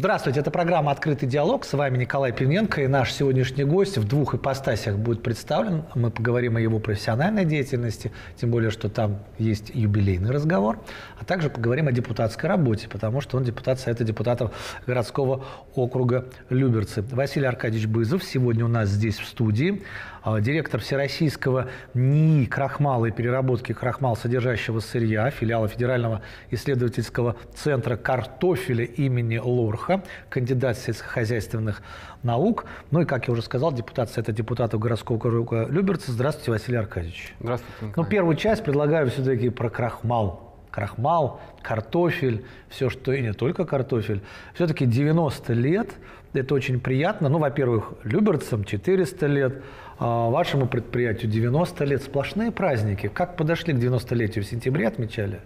Здравствуйте, это программа «Открытый диалог». С вами Николай Пивненко. И наш сегодняшний гость в двух ипостасях будет представлен. Мы поговорим о его профессиональной деятельности, тем более, что там есть юбилейный разговор. А также поговорим о депутатской работе, потому что он депутат Совета депутатов городского округа Люберцы. Василий Аркадьевич Бызов сегодня у нас здесь в студии. А, директор Всероссийского НИИ крахмала и переработки крахмал содержащего сырья, филиала Федерального исследовательского центра картофеля имени Лорха, кандидат сельскохозяйственных наук. Ну и, как я уже сказал, депутат Совета депутатов городского округа Люберцы. Здравствуйте, Василий Аркадьевич. Здравствуйте. Ну, Николай. Ну, первую часть предлагаю все-таки про крахмал крахмал, картофель, все, что и не только картофель. Все-таки 90 лет, это очень приятно. Ну, во-первых, люберцам 400 лет, вашему предприятию 90 лет, сплошные праздники. Как подошли к 90-летию? В сентябре отмечали?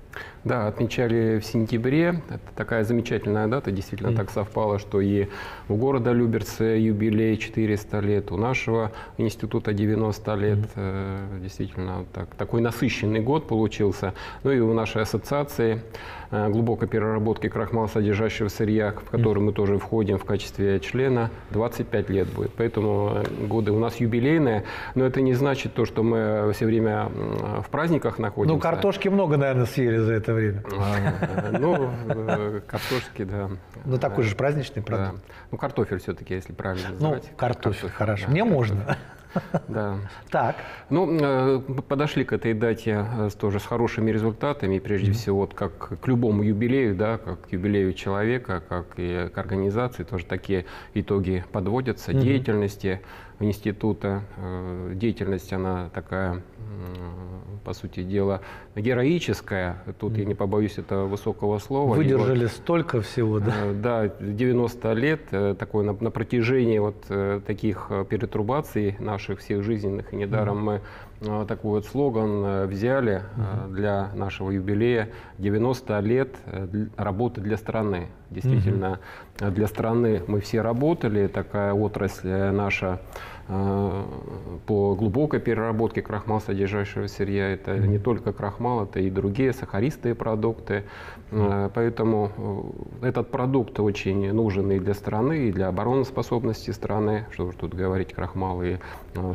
Да, отмечали в сентябре. Это такая замечательная дата, действительно mm. так совпало, что и у города Люберцы юбилей 400 лет, у нашего института 90 лет. Mm. Действительно, так, такой насыщенный год получился. Ну и у нашей ассоциации глубокой переработки крахмала содержащего сырья, в который мы тоже входим в качестве члена, 25 лет будет. Поэтому э, годы у нас юбилейные но это не значит то, что мы все время в праздниках находимся. Ну, картошки много, наверное, съели за это время. А, ну, э, картошки, да. Ну, такой же праздничный продукт. Ну, картофель все-таки, если правильно ну, называть. Ну, картофель, хорошо. Мне можно. Да. Так. Ну, э, подошли к этой дате э, тоже с хорошими результатами. Прежде всего, вот как к любому юбилею, да, как к юбилею человека, как и к организации, тоже такие итоги подводятся. Деятельности института. Э, деятельность, она такая, по сути дела, героическая. Тут я не побоюсь этого высокого слова. Выдержали вот, столько всего, да? Да, 90 лет, такой на, на протяжении вот таких перетрубаций наших всех жизненных. И недаром мы э, такой вот слоган э, взяли э, для нашего юбилея 90 лет работы для страны. Действительно, для страны мы все работали, такая отрасль наша по глубокой переработке крахмал содержащего сырья. Это не только крахмал, это и другие сахаристые продукты. Поэтому этот продукт очень нужен и для страны, и для обороноспособности страны. Что уж тут говорить, крахмал и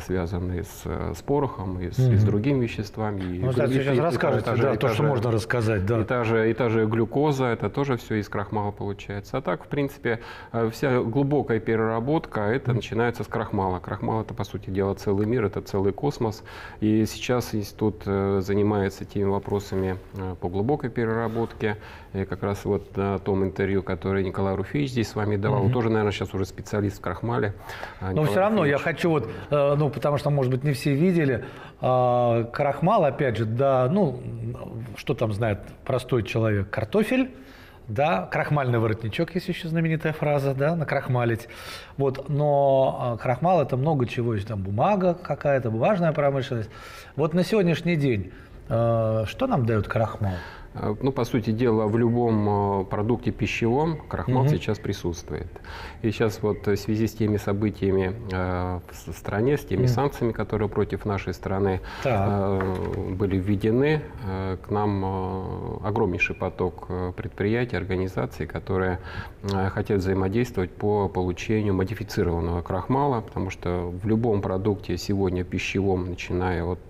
связанные с, с порохом, и с, mm-hmm. и с другими веществами. И, ну, да, сейчас и, расскажете, и, да, то, что можно рассказать. Да. И, та же, и та же глюкоза, это тоже все из крахмала получается. А так, в принципе, э, вся глубокая переработка, это mm-hmm. начинается с крахмала. Крахмал – это, по сути дела, целый мир, это целый космос. И сейчас институт э, занимается теми вопросами э, по глубокой переработке. И как раз вот на том интервью, которое Николай Руфеевич здесь с вами давал, mm-hmm. тоже, наверное, сейчас уже специалист в крахмале. А Но все равно Руфеевич. я хочу вот ну, потому что, может быть, не все видели. А, крахмал, опять же, да, ну, что там знает простой человек? Картофель, да, крахмальный воротничок, есть еще знаменитая фраза, да, накрахмалить. Вот, но а, крахмал – это много чего, есть там бумага какая-то, бумажная промышленность. Вот на сегодняшний день а, что нам дает крахмал? Э, ну, по сути дела, в любом э, продукте пищевом крахмал угу. сейчас присутствует. И сейчас вот в связи с теми событиями э, в стране, с теми угу. санкциями, которые против нашей страны так. были введены, к нам огромнейший поток предприятий, организаций, которые хотят взаимодействовать по получению модифицированного крахмала, потому что в любом продукте сегодня пищевом, начиная от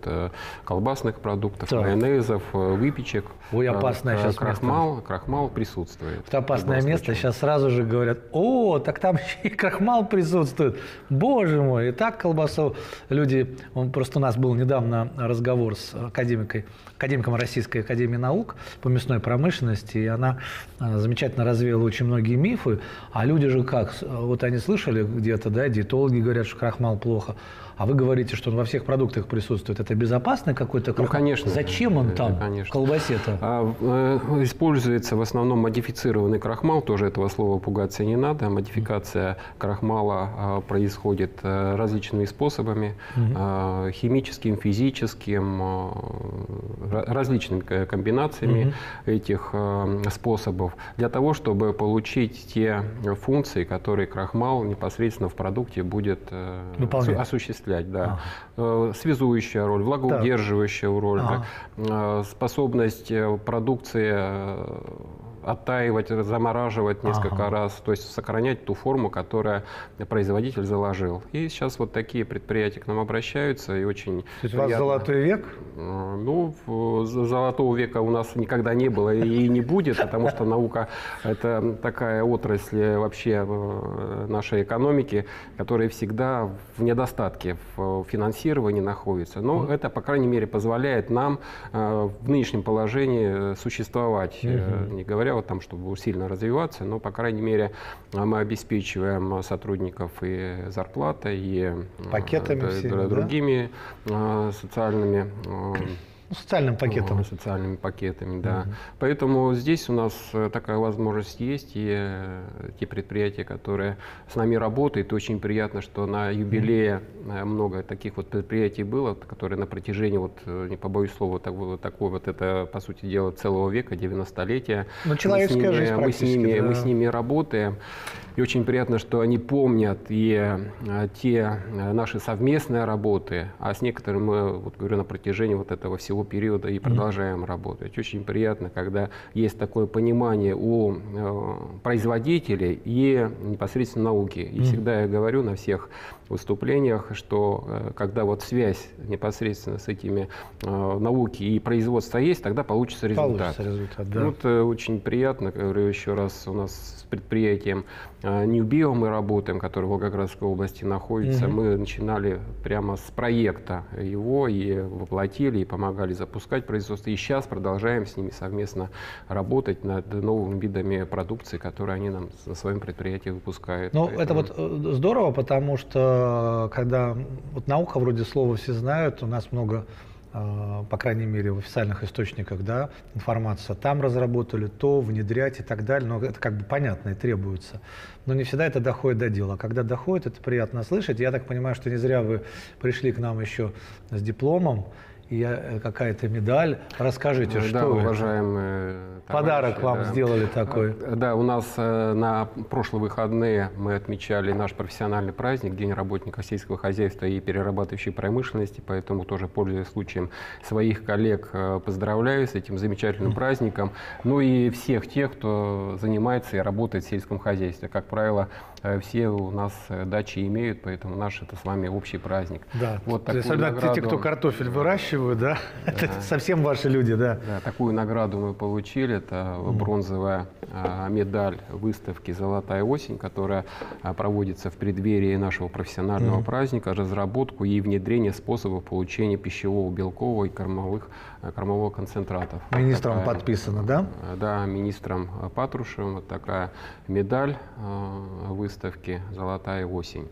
колбасных продуктов, так. майонезов, выпечек, Ой, опасное сейчас крахмал, место. Крахмал присутствует. Это опасное место. Случае. Сейчас сразу же говорят, о, так там и крахмал присутствует. Боже мой, и так колбасу люди... Он, просто у нас был недавно разговор с академикой, академиком Российской Академии Наук по мясной промышленности, и она а, замечательно развеяла очень многие мифы. А люди же как? Вот они слышали где-то, да, диетологи говорят, что крахмал плохо. А вы говорите, что он во всех продуктах присутствует. Это безопасный какой-то крахмал? Ну, конечно. Зачем он там, конечно. в колбасе-то? А, э, используется в основном модифицированный крахмал. Тоже этого слова пугаться не надо. Модификация крахмала а, происходит а, различными способами. Угу. Химическим, физическим, различными комбинациями этих способов. Для того, чтобы получить те функции, которые крахмал непосредственно в продукте будет Выполнять. осуществлять осуществлять, да. Ага. Э, связующая роль, влагоудерживающая да. роль, ага. Э, способность э, продукции оттаивать, замораживать несколько Ага. раз, то есть сохранять ту форму, которую производитель заложил. И сейчас вот такие предприятия к нам обращаются, и очень То есть у вас приятно. золотой век? Ну, золотого века у нас никогда не было и не будет, потому что наука – это такая отрасль вообще нашей экономики, которая всегда в недостатке в финансировании находится. Но это, по крайней мере, позволяет нам э, в нынешнем положении э, существовать, Э, не говоря вот там, чтобы сильно развиваться, но, по крайней мере, мы обеспечиваем сотрудников и зарплатой, и Пакетами д- всеми, да? другими э, социальными Ну, социальным пакетом. Ага, социальными пакетами, да. Поэтому здесь у нас э, такая возможность есть, и э, те предприятия, которые с нами работают, очень приятно, что на юбилее э, много таких вот предприятий было, которые на протяжении, вот, не побоюсь слова, так, вот такой вот это, по сути дела, целого века, 90-летия. Ну, Мы с человеческая ними- жизнь мы с ними, мы да. с ними работаем. И очень приятно, что они помнят и те наши совместные работы, а с некоторыми мы, вот говорю, на протяжении вот этого всего периода и продолжаем работать. Очень приятно, когда есть такое понимание у э, производителей и непосредственно науки. И всегда я говорю на всех выступлениях, что э, когда вот связь непосредственно с этими э, науки и производства есть, тогда получится результат. Получится результат, да. Вот э, очень приятно, говорю еще раз, у нас с предприятием Bio мы работаем, который в Волгоградской области находится. Мгм. Мы начинали прямо с проекта его и воплотили, и помогали запускать производство. И сейчас продолжаем с ними совместно работать над новыми видами продукции, которые они нам на своем предприятии выпускают. Ну, это Поэтому- вот э, здорово, потому что когда вот наука вроде слова все знают, у нас много, э, по крайней мере, в официальных источниках, да, информация. Там разработали то, внедрять и так далее. Но это как бы понятно и требуется. Но не всегда это доходит до дела. Когда доходит, это приятно слышать. Я так понимаю, что не зря вы пришли к нам еще с дипломом и э, какая-то медаль. Расскажите, Э, что да, это? уважаемые Подарок товарищи, вам да. сделали такой. Э, Да, у нас на прошлые выходные мы отмечали наш профессиональный праздник, День работников сельского хозяйства и перерабатывающей промышленности, поэтому тоже, пользуясь случаем, своих коллег поздравляю с этим замечательным праздником. Ну и всех тех, кто занимается и работает в сельском хозяйстве. Как правило, все у нас дачи имеют, поэтому наш это с вами общий праздник. Да. Вот особенно те, кто картофель выращивают, да, это совсем ваши люди, да. Да, такую награду мы получили. Это бронзовая а, медаль выставки «Золотая осень», которая а, проводится в преддверии нашего профессионального праздника, разработку и внедрение способов получения пищевого белкового и кормовых, а, кормового концентратов. Министром Такая, подписано, да? Да, министром Патрушевым. Вот такая медаль выставки «Золотая осень».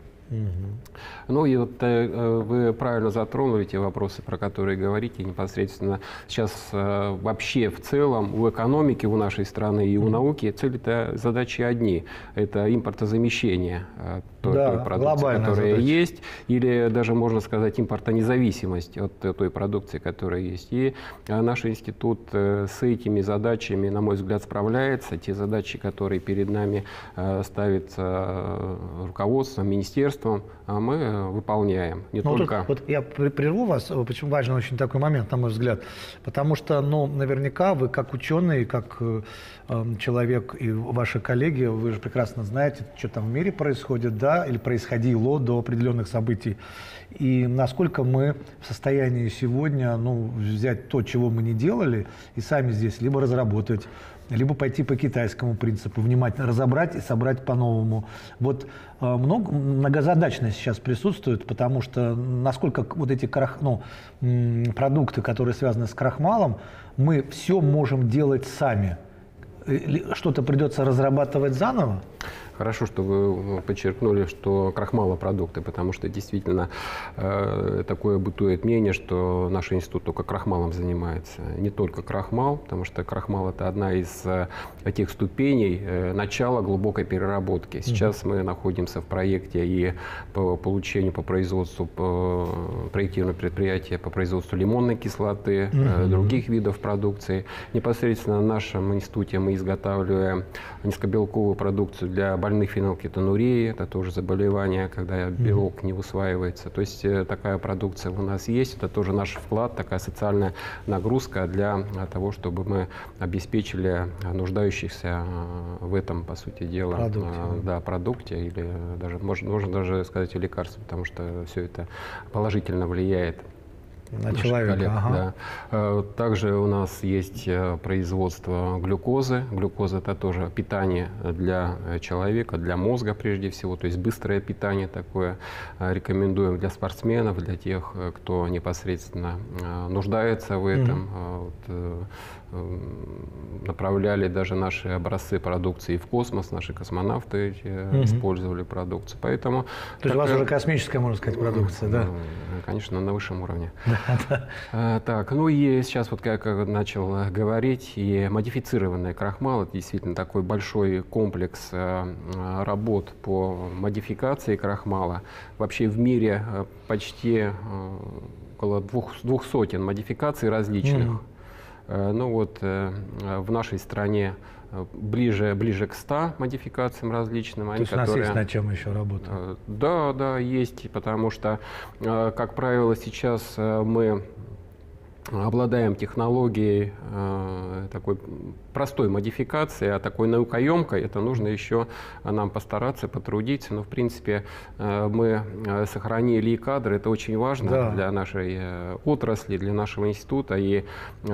Ну и вот э, э, вы правильно затронули те вопросы, про которые говорите непосредственно. Сейчас э, вообще в целом у экономики у нашей страны и у науки цели-то задачи одни. Это импортозамещение э, той, Да, той продукции, которая задача. есть, или даже можно сказать импортонезависимость от э, той продукции, которая есть. И наш институт с этими задачами, на мой взгляд, справляется. Те задачи, которые перед нами э, ставит э, руководством, министерством, а мы э, выполняем. Не Ну, вот только... тут вот я прерву вас, э, почему важен очень такой момент, на мой взгляд, потому что, ну, наверняка вы как ученый, как э, э, человек и ваши коллеги, вы же прекрасно знаете, что там в мире происходит, да, или происходило до определенных событий, и насколько мы в состоянии сегодня, ну, взять то, чего мы не делали, и сами здесь либо разработать, либо пойти по китайскому принципу, внимательно разобрать и собрать по-новому. Вот э, много, многозадачность сейчас присутствует, потому что насколько вот эти крах, ну, продукты, которые связаны с крахмалом, мы все можем делать сами. Э, Что-то придется разрабатывать заново. Хорошо, что вы подчеркнули, что крахмалопродукты, потому что действительно э, такое бытует мнение, что наш институт только крахмалом занимается. Не только крахмал, потому что крахмал это одна из э, тех ступеней э, начала глубокой переработки. Сейчас мы находимся в проекте и по получению по производству по проектированию предприятия по производству лимонной кислоты, э, других видов продукции. Непосредственно в нашем институте мы изготавливаем низкобелковую продукцию для больных фенилкетонурией, это тоже заболевание, когда белок не усваивается. То есть такая продукция у нас есть, это тоже наш вклад, такая социальная нагрузка для того, чтобы мы обеспечили нуждающихся в этом, по сути дела, продукте, да, продукте или даже, можно, можно даже сказать, и лекарстве, потому что все это положительно влияет на человека. Коллег, ага. да. Э, также у нас есть э, производство глюкозы. Глюкоза это тоже питание для человека, для мозга прежде всего, то есть быстрое питание такое. Э, рекомендуем для спортсменов, для тех, кто непосредственно нуждается в этом. Mm-hmm. Вот, направляли даже наши образцы продукции в космос, наши космонавты угу. использовали продукцию. Поэтому То есть у вас уже космическая, можно сказать, продукция, да? Конечно, на высшем уровне. А, так, ну и сейчас вот как начал говорить, и модифицированный крахмал, это действительно такой большой комплекс э, работ по модификации крахмала. Вообще в мире э, почти э, около двух, двух сотен модификаций различных. Ну вот в нашей стране ближе, ближе к 100 модификациям различным. То они, есть которые, у нас есть над чем еще работать? Да, да, есть, потому что, как правило, сейчас мы обладаем технологией э, такой простой модификации, а такой наукоемкой, это нужно еще нам постараться, потрудиться. Но, в принципе, э, мы э, сохранили и кадры, это очень важно да. для нашей э, отрасли, для нашего института. И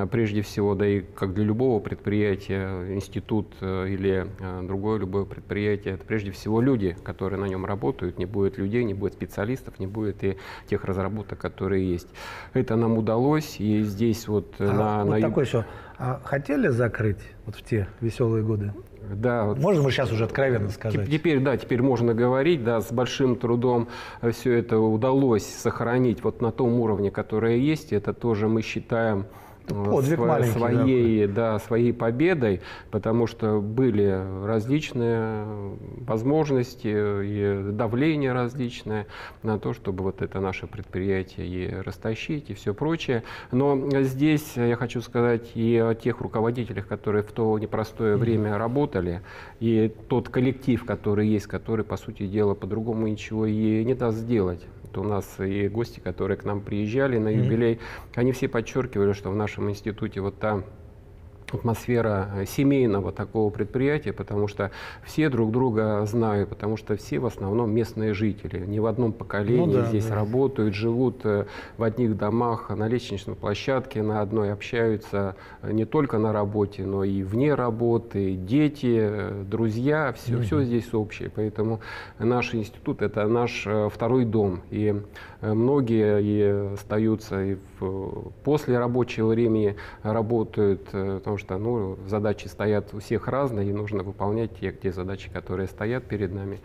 прежде всего, да и как для любого предприятия, институт или другое любое предприятие, это прежде всего люди, которые на нем работают. Не будет людей, не будет специалистов, не будет и тех разработок, которые есть. Это нам удалось, и здесь вот а, на... Вот на... такой еще. А хотели закрыть вот в те веселые годы? Да, Можно мы сейчас уже откровенно сказать? Теперь, да, теперь можно говорить, да, с большим трудом все это удалось сохранить вот на том уровне, который есть. Это тоже мы считаем Подвиг сво, своей, да, своей победой, потому что были различные возможности и давление различное на то, чтобы вот это наше предприятие и растащить и все прочее. Но здесь я хочу сказать и о тех руководителях, которые в то непростое время работали, и тот коллектив, который есть, который, по сути дела, по-другому ничего и не даст сделать у нас и гости, которые к нам приезжали на юбилей, mm-hmm. они все подчеркивали, что в нашем институте вот та атмосфера э, семейного такого предприятия, потому что все друг друга знают, потому что все в основном местные жители. Не в одном поколении ну, да, здесь да. работают, живут э, в одних домах, на лестничной площадке на одной, общаются э, не только на работе, но и вне работы, дети, друзья, все, угу. все здесь общее. Поэтому наш институт – это наш второй дом. И многие и остаются и в, после рабочего времени работают, потому что ну, задачи стоят у всех разные, и нужно выполнять те, те задачи, которые стоят перед нами,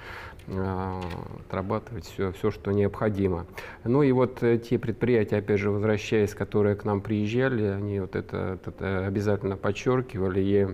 а, отрабатывать все, все, что необходимо. Ну и вот э, те предприятия, опять же, возвращаясь, которые к нам приезжали, они вот это, это обязательно подчеркивали, и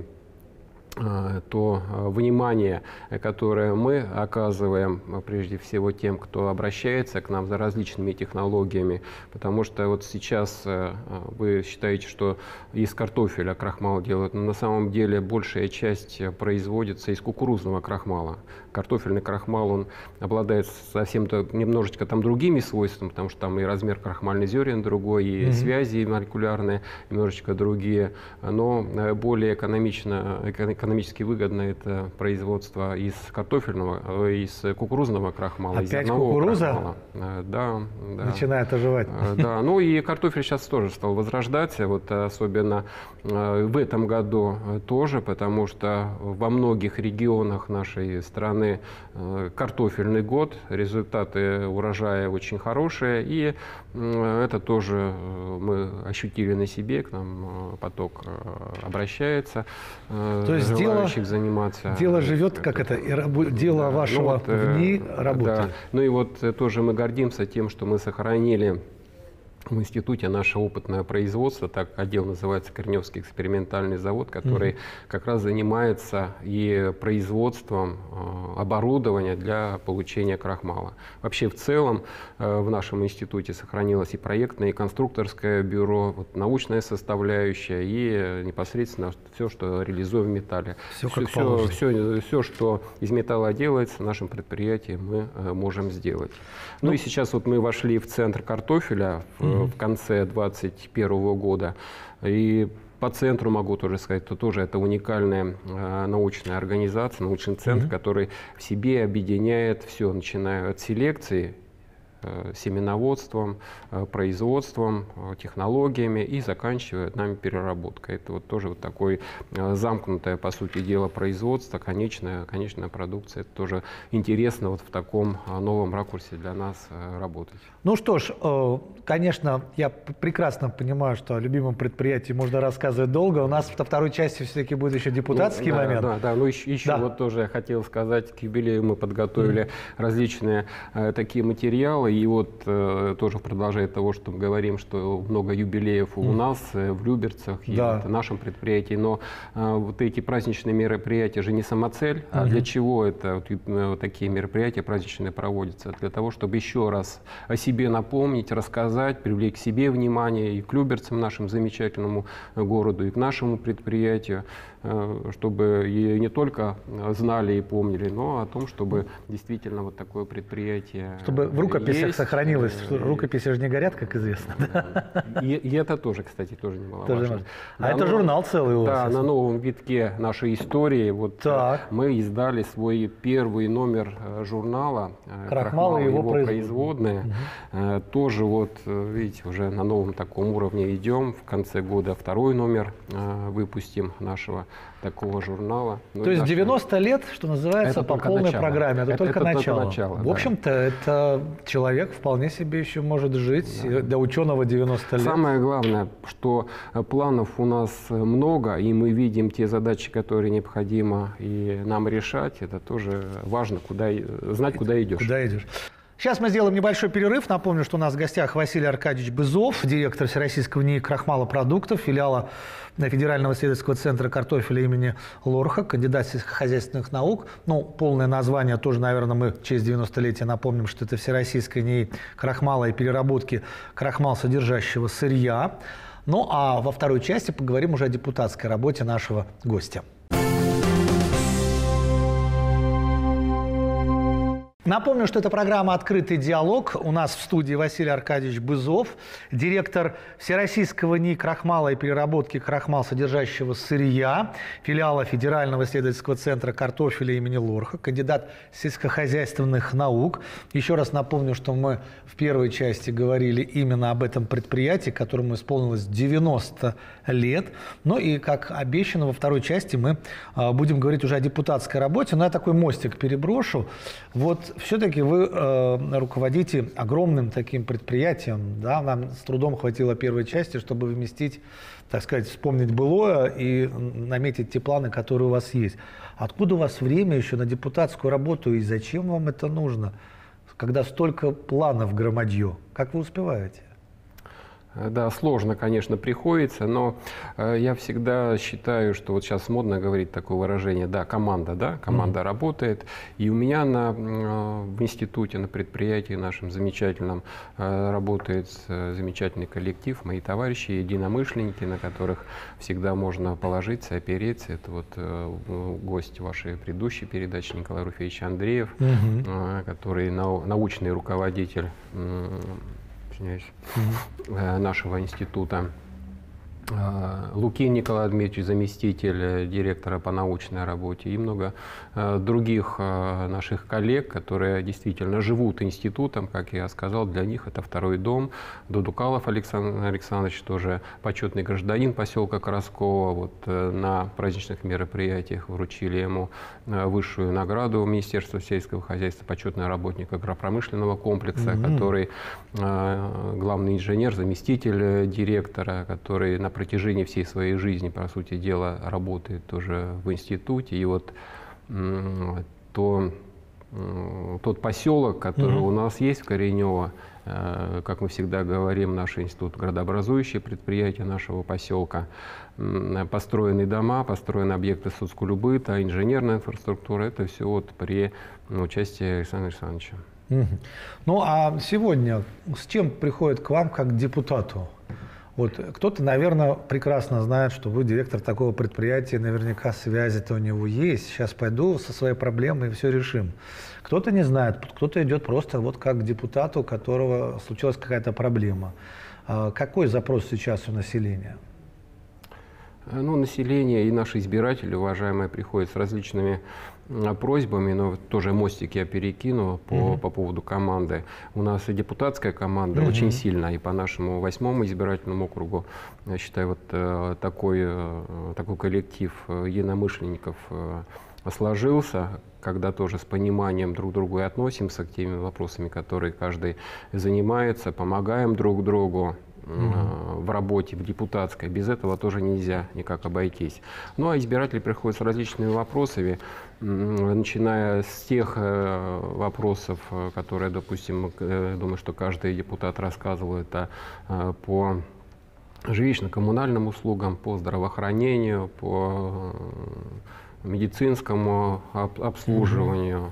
то а, внимание, которое мы оказываем а, прежде всего тем, кто обращается к нам за различными технологиями, потому что вот сейчас вы считаете, что из картофеля крахмал делают, но на самом деле большая часть производится из кукурузного крахмала. Картофельный крахмал, он обладает совсем немножечко там другими свойствами, потому что там и размер крахмальных зерен другой, и mm-hmm. связи молекулярные немножечко другие, но более экономично, экономически выгодно это производство из картофельного, э, из кукурузного крахмала, Опять из кукуруза? крахмала. Э, да, да. Начинает оживать. Э, да, ну и картофель сейчас тоже стал возрождаться, вот особенно в этом году тоже, потому что во многих регионах нашей страны картофельный год, результаты урожая очень хорошие, и это тоже мы ощутили на себе, к нам поток обращается. То есть дело, заниматься. Дело живет, как это, и рабо, дело да. вашего ну, вот, в ней работы. Да. Ну и вот тоже мы гордимся тем, что мы сохранили в институте наше опытное производство, так отдел называется Корневский экспериментальный завод, который mm как раз занимается и производством э, оборудования для получения крахмала. Вообще в целом э, в нашем институте сохранилось и проектное, и конструкторское бюро, вот, научная составляющая и непосредственно все, что реализуем в металле. Все, как все, все, все, что из металла делается, в нашем предприятии мы э, можем сделать. Ну, ну и сейчас вот мы вошли в центр картофеля, в, в конце 2021 года. И по центру могу тоже сказать, что тоже это уникальная э, научная организация, научный центр, mm-hmm. который в себе объединяет все, начиная от селекции семеноводством, э, производством, э, технологиями и заканчивая нами переработкой. Это вот тоже вот такое замкнутое, по сути дела, производство, конечная, конечная продукция. Это тоже интересно вот в таком новом ракурсе для нас работать. Ну что ж, конечно, я прекрасно понимаю, что о любимом предприятии можно рассказывать долго. У нас во второй части все-таки будет еще депутатский ну, да, момент. Да, да, ну еще, еще да. вот тоже я хотел сказать, к юбилею мы подготовили mm. различные э, такие материалы, и вот э, тоже продолжает того, что мы говорим, что много юбилеев у нас э, в Люберцах и да. в нашем предприятии, но э, вот эти праздничные мероприятия же не самоцель, а для чего это вот, э, вот такие мероприятия праздничные проводятся? Для того, чтобы еще раз о себе напомнить, рассказать, привлечь к себе внимание и к Люберцам, нашему замечательному городу, и к нашему предприятию. Э, чтобы и не только знали и помнили, но о том, чтобы действительно вот такое предприятие Чтобы в рукописях есть. сохранилось. Э, рукописи же не горят, как известно. И, и это тоже, кстати, тоже немаловажно. Тоже а да, это но, журнал целый у вас. Да, на новом витке нашей истории вот так. мы издали свой первый номер э, журнала «Крахмал, и его, его производные». Угу. Тоже вот, видите, уже на новом таком уровне идем. В конце года второй номер выпустим нашего такого журнала. Ну, То есть наш... 90 лет, что называется, это по полной начало. программе. Это, это только это начало. начало. В общем-то, да. это человек вполне себе еще может жить. Да. Для ученого 90 лет. Самое главное, что э, планов у нас э, много, и мы видим те задачи, которые необходимо и нам решать. Это тоже важно, куда, знать, куда идешь. Куда идешь. Сейчас мы сделаем небольшой перерыв. Напомню, что у нас в гостях Василий Аркадьевич Бызов, директор Всероссийского НИИ крахмала продуктов, филиала Федерального исследовательского центра картофеля имени Лорха, кандидат сельскохозяйственных наук. Ну, полное название тоже, наверное, мы через 90-летие напомним, что это Всероссийская НИИ крахмала и переработки крахмал содержащего сырья. Ну, а во второй части поговорим уже о депутатской работе нашего гостя. Напомню, что это программа «Открытый диалог». У нас в студии Василий Аркадьевич Бызов, директор Всероссийского НИИ крахмала и переработки крахмал содержащего сырья, филиала Федерального исследовательского центра картофеля имени Лорха, кандидат сельскохозяйственных наук. Еще раз напомню, что мы в первой части говорили именно об этом предприятии, которому исполнилось 90 лет. Ну и, как обещано, во второй части мы а, будем говорить уже о депутатской работе. Но я такой мостик переброшу. Вот все-таки вы э, руководите огромным таким предприятием. Да? Нам с трудом хватило первой части, чтобы вместить, так сказать, вспомнить былое и наметить те планы, которые у вас есть. Откуда у вас время еще на депутатскую работу и зачем вам это нужно, когда столько планов громадье? Как вы успеваете? Да, сложно, конечно, приходится, но э, я всегда считаю, что вот сейчас модно говорить такое выражение, да, команда, да, команда mm-hmm. работает. И у меня на, э, в институте, на предприятии нашем замечательном э, работает замечательный коллектив, мои товарищи, единомышленники, на которых всегда можно положиться, опереться. Это вот гость вашей предыдущей передачи Николай Руфеевич Андреев, mm-hmm. который научный руководитель извиняюсь, mm-hmm. нашего института. Э, Лукин Николай Дмитриевич, заместитель э, директора по научной работе, и много э, других наших коллег, которые действительно живут институтом, как я сказал, для них это второй дом. Дудукалов Александр Александрович, тоже почетный гражданин поселка Краскова, вот на праздничных мероприятиях вручили ему высшую награду Министерства сельского хозяйства, почетный работник агропромышленного комплекса, mm-hmm. который главный инженер, заместитель директора, который на протяжении всей своей жизни, по сути дела, работает тоже в институте. И вот то тот поселок, который угу. у нас есть в Коренево, э, как мы всегда говорим, наш институт градообразующее предприятие нашего поселка, построенные дома, построены объекты соцкулюбыта, инженерная инфраструктура, это все вот при участии Александра Александровича. Угу. Ну а сегодня с чем приходит к вам как к депутату? Вот кто-то, наверное, прекрасно знает, что вы директор такого предприятия, наверняка связи-то у него есть. Сейчас пойду со своей проблемой и все решим. Кто-то не знает, кто-то идет просто вот как к депутату, у которого случилась какая-то проблема. А какой запрос сейчас у населения? Ну, население и наши избиратели, уважаемые, приходят с различными просьбами, но тоже мостик я перекину по, угу. по поводу команды. У нас и депутатская команда угу. очень сильная, и по нашему восьмому избирательному округу, я считаю, вот э, такой, э, такой коллектив э, единомышленников сложился, когда тоже с пониманием друг к другу и относимся к теми вопросами, которые каждый занимается, помогаем друг другу угу. в работе, в депутатской. Без этого тоже нельзя никак обойтись. Ну а избиратели приходят с различными вопросами, начиная с тех э, вопросов, э, которые, допустим, думаю, что каждый депутат рассказывал, это по жилищно-коммунальным услугам, по здравоохранению, по медицинскому обслуживанию,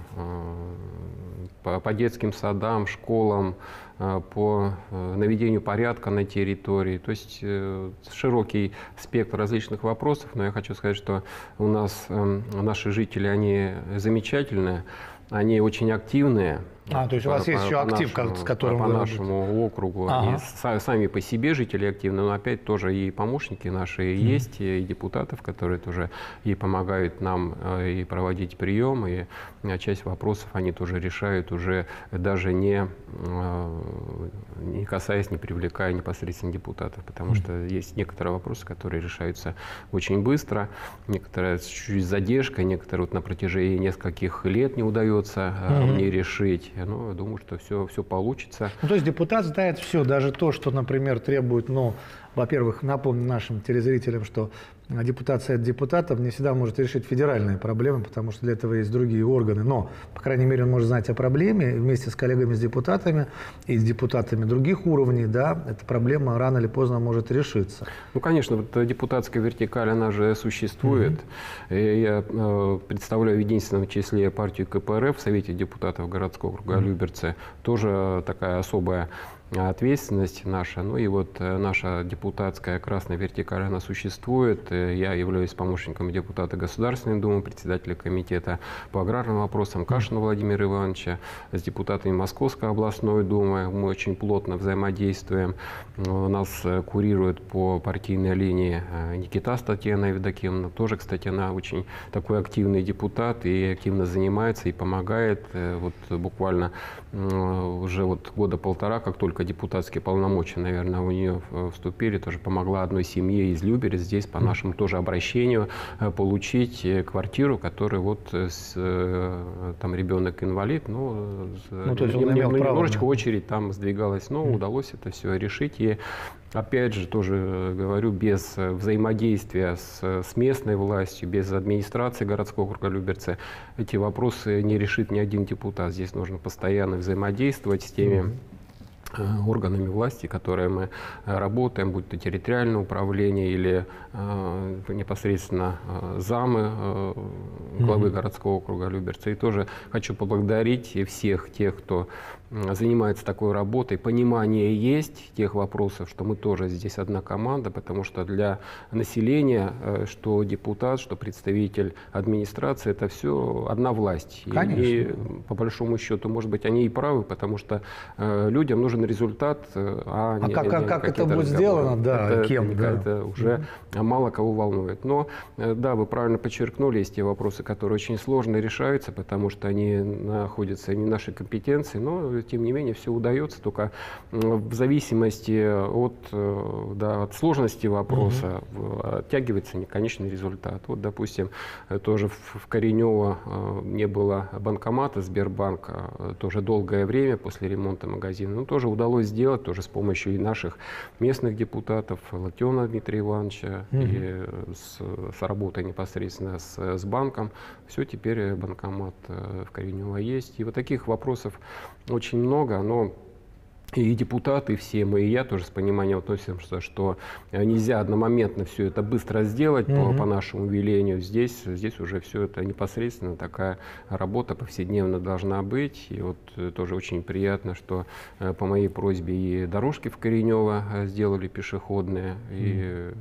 по, по детским садам, школам, Э, по э, наведению порядка на территории. То есть э, широкий спектр различных вопросов, но я хочу сказать, что у нас эм, наши жители, они замечательные, они очень активные, а, то есть у вас по, есть еще актив, нашему, с которым по, по нашему работаете. округу. Ага. И сами по себе жители активны, но опять тоже и помощники наши mm. есть, и депутатов, которые тоже и помогают нам э, и проводить прием, и э, часть вопросов они тоже решают уже даже не, э, не касаясь, не привлекая непосредственно депутатов, потому mm. что есть некоторые вопросы, которые решаются очень быстро, некоторые с чуть-чуть задержкой, некоторые вот на протяжении нескольких лет не удается mm-hmm. мне решить но я думаю, что все, все получится. Ну, то есть депутат знает все, даже то, что, например, требует, ну, во-первых, напомню нашим телезрителям, что депутация от депутатов не всегда может решить федеральные проблемы, потому что для этого есть другие органы. Но, по крайней мере, он может знать о проблеме вместе с коллегами, с депутатами и с депутатами других уровней, да, эта проблема рано или поздно может решиться. Ну, конечно, вот депутатская вертикаль, она же существует. Mm-hmm. Я э, представляю в единственном числе партию КПРФ в Совете депутатов городского округа mm-hmm. Люберцы. Тоже такая особая ответственность наша. Ну и вот э, наша депутатская красная вертикаль, она существует. Э, я являюсь помощником депутата Государственной Думы, председателя комитета по аграрным вопросам Кашина Владимира Ивановича, с депутатами Московской областной думы. Мы очень плотно взаимодействуем. У нас э, курирует по партийной линии Никита Татьяна Евдокимовна. Тоже, кстати, она очень такой активный депутат и активно занимается и помогает. Вот буквально уже вот года полтора, как только депутатские полномочия, наверное, у нее э, вступили, тоже помогла одной семье из Любери здесь по нашему тоже обращению э, получить э, квартиру, которая вот с, там ребенок инвалид, ну, ну то есть он имел немножечко право, очередь там сдвигалась, но mm. удалось это все решить. И опять же, тоже говорю, без взаимодействия с, с местной властью, без администрации городского округа Люберцы, эти вопросы не решит ни один депутат. Здесь нужно постоянно взаимодействовать с теми органами власти, которые мы э, работаем, будь то территориальное управление или э, непосредственно э, замы э, главы mm-hmm. городского округа Люберца. И тоже хочу поблагодарить всех тех, кто занимается такой работой. Понимание есть тех вопросов, что мы тоже здесь одна команда, потому что для населения, э, что депутат, что представитель администрации, это все одна власть. Конечно. И, по большому счету, может быть, они и правы, потому что э, людям нужен результат, э, а, а не, как, не, как это будет сделано, да, это, кем? Да. Это уже mm-hmm. мало кого волнует. Но, да, вы правильно подчеркнули, есть те вопросы, которые очень сложно решаются, потому что они находятся не в нашей компетенции, но тем не менее все удается, только в зависимости от, э, да, от сложности вопроса угу. оттягивается конечный результат. Вот, допустим, э, тоже в Коренево э, не было банкомата Сбербанка тоже долгое время после ремонта магазина. Ну, тоже удалось сделать тоже с помощью и наших местных депутатов, Локтиона Дмитрия Ивановича, угу. и с, с работой непосредственно с, с банком. Все, теперь банкомат в Коренево есть. И вот таких вопросов очень много, но и депутаты все мы, и я тоже с пониманием относимся, что нельзя одномоментно все это быстро сделать угу. по, по нашему велению. Здесь, здесь уже все это непосредственно такая работа повседневно должна быть. И вот э, тоже очень приятно, что э, по моей просьбе и дорожки в Коренево э, сделали пешеходные. И,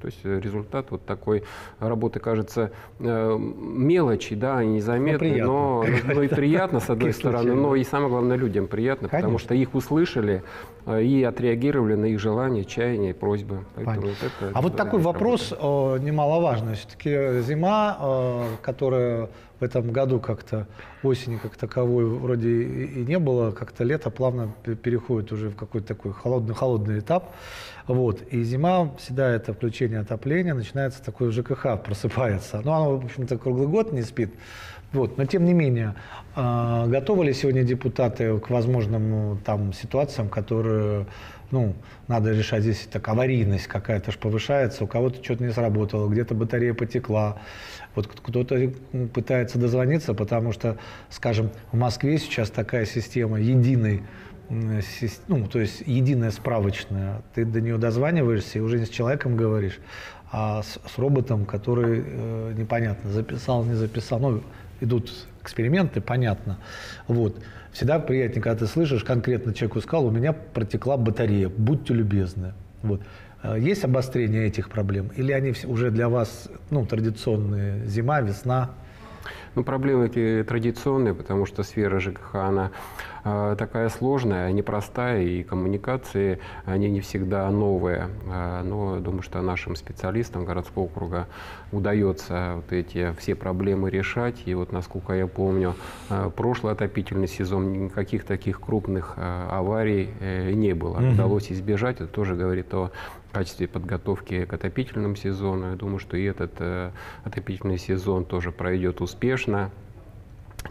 то есть результат вот такой работы кажется мелочи, да, незаметный, но, но, но и приятно с одной стороны, но и самое главное людям приятно, потому что их услышали услышали э, и отреагировали на их желания, чаяния, просьбы. Вот это, а вот такой вопрос о, немаловажный. Все-таки зима, э, которая в этом году как-то осени как таковой вроде и не было, как-то лето плавно переходит уже в какой-то такой холодный-холодный этап. Вот. И зима, всегда это включение отопления, начинается такой ЖКХ, просыпается. Ну, оно, в общем-то, круглый год не спит. Вот. Но тем не менее, а, готовы ли сегодня депутаты к возможным там, ситуациям, которые ну, надо решать здесь так аварийность какая-то же повышается, у кого-то что-то не сработало, где-то батарея потекла, вот кто-то пытается дозвониться, потому что, скажем, в Москве сейчас такая система единой ну, то есть единая справочная, ты до нее дозваниваешься и уже не с человеком говоришь, а с, с роботом, который э, непонятно, записал, не записал. Ну, идут эксперименты, понятно. Вот. Всегда приятнее, когда ты слышишь, конкретно человеку сказал, у меня протекла батарея, будьте любезны. Вот. А есть обострение этих проблем? Или они уже для вас ну, традиционные? Зима, весна? Ну, проблемы эти традиционные, потому что сфера ЖКХ, она э, такая сложная, непростая, и коммуникации, они не всегда новые. Э, но думаю, что нашим специалистам городского округа удается вот эти все проблемы решать. И вот, насколько я помню, э, прошлый отопительный сезон никаких таких крупных аварий э, не было. Угу. Удалось избежать. Это тоже говорит о качестве подготовки к отопительному сезону. Я думаю, что и этот э, отопительный сезон тоже пройдет успешно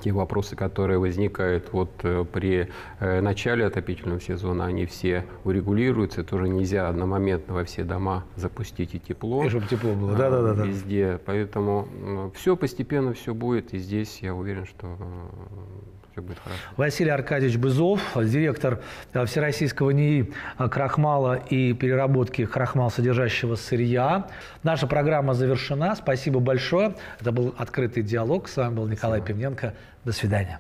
те вопросы, которые возникают вот э, при э, начале отопительного сезона, они все урегулируются. Тоже нельзя одномоментно во все дома запустить и тепло. И чтобы тепло было, да, да, да. Везде. Поэтому все постепенно все будет. И здесь я уверен, что э, все будет хорошо. Василий Аркадьевич Бызов, директор Всероссийского НИИ крахмала и переработки крахмал содержащего сырья. Наша программа завершена. Спасибо большое. Это был открытый диалог. С вами был Николай Спасибо. Пивненко. До свидания.